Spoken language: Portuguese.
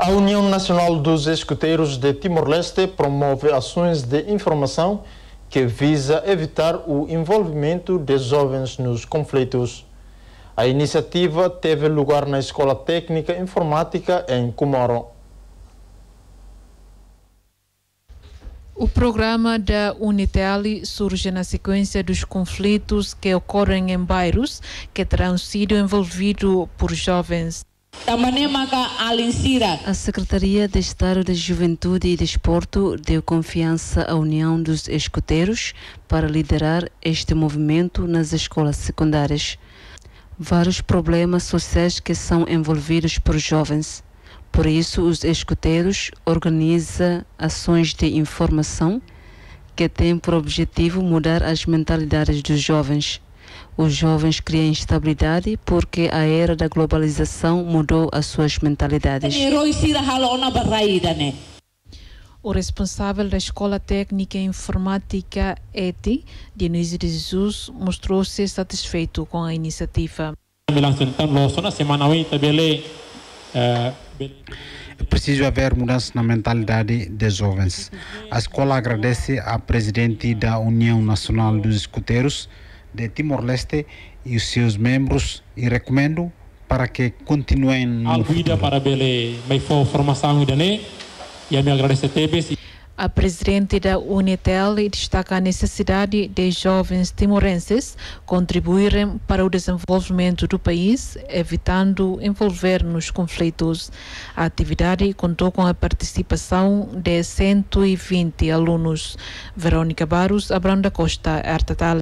A União Nacional dos Escuteiros de Timor-Leste promove ações de informação que visa evitar o envolvimento de jovens nos conflitos. A iniciativa teve lugar na Escola Técnica Informática em Comoro. O programa da Unitel surge na sequência dos conflitos que ocorrem em bairros que terão sido envolvidos por jovens. A Secretaria de Estado de Juventude e Desporto deu confiança à União dos Escuteiros para liderar este movimento nas escolas secundárias. Vários problemas sociais que são envolvidos por jovens por isso, os escuteiros organizam ações de informação que têm por objetivo mudar as mentalidades dos jovens. Os jovens criam instabilidade porque a era da globalização mudou as suas mentalidades. O responsável da Escola Técnica Informática ETI, Dionísio de Jesus, mostrou-se satisfeito com a iniciativa. É preciso haver mudança na mentalidade dos jovens. A escola agradece à presidente da União Nacional dos Escuteiros de Timor-Leste e os seus membros e recomendo para que continuem no futuro. para a formação e me agradecer a presidente da Unitel destaca a necessidade de jovens timorenses contribuírem para o desenvolvimento do país, evitando envolver nos conflitos. A atividade contou com a participação de 120 alunos. Verônica Barros, Abrão da Costa, Artatal.